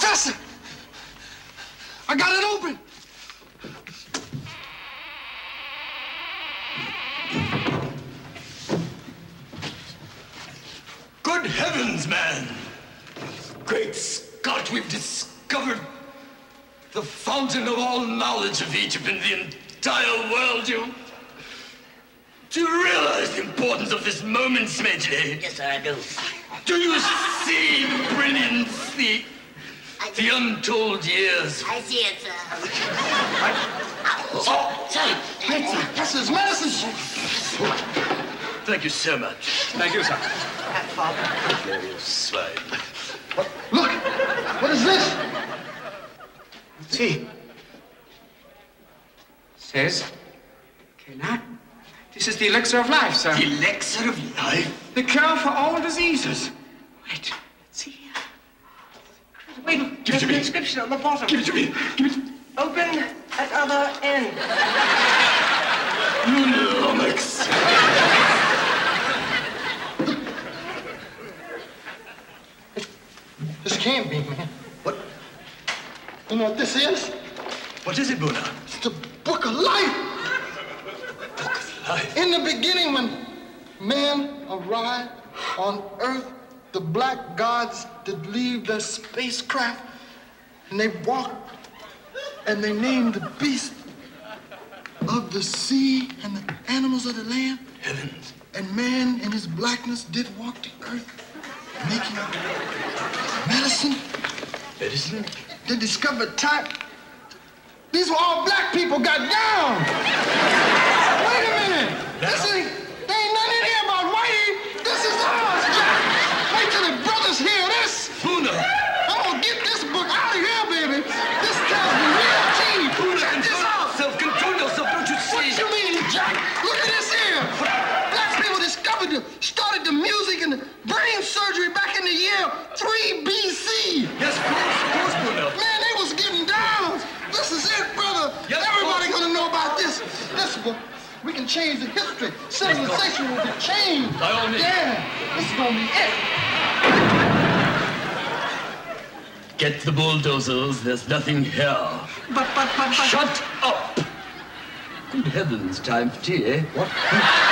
Yes! I got it open! Good heavens, man! Great Scott, we've discovered the fountain of all knowledge of Egypt in the entire world. You. Do you realize the importance of this moment, Smedley? Yes, sir, I do. Do you see the brilliance, the, the untold years? I see it, sir. Oh, Sir, That's his medicine! thank you so much. Thank you, sir. You slide. Look! What is this? See. Says, cannot. This is the elixir of life, sir. The Elixir of life? The cure for all diseases. Wait, let's see here. Wait, Give it to there's an me. inscription on the bottom. Give it to me. Give it. Open at other end. Lumix. This can't be, man. What? You know what this is? What is it, Buna? It's the book of life! Book of life. In the beginning, when man arrived on Earth, the black gods did leave their spacecraft and they walked and they named the beasts of the sea and the animals of the land. Heavens. And man in his blackness did walk the earth, making medicine. Medicine? They discovered time. These were all black people got down. Wait a minute. This ain't nothing in here about whitey. This is ours, Jack. Wait till the brothers hear this. Buna. I'm gonna get this book out of here, baby. This tells the real tea. Buna, Check this control out. yourself. Control yourself. Don't you What see? you mean, Jack? Look at this here. Black people discovered the, started the music and the brain surgery back in the year 3 BC. Yes, of course. Of course, Buna. Man, they was getting down. This is it, brother. Yes, Everybody gonna know about this. This book. We can change the history. Civilization will be changed. By all means. Yeah, this is gonna be it. Get the bulldozers. There's nothing here. But, but, but, but. Shut up! Good heavens, time for tea, eh? What?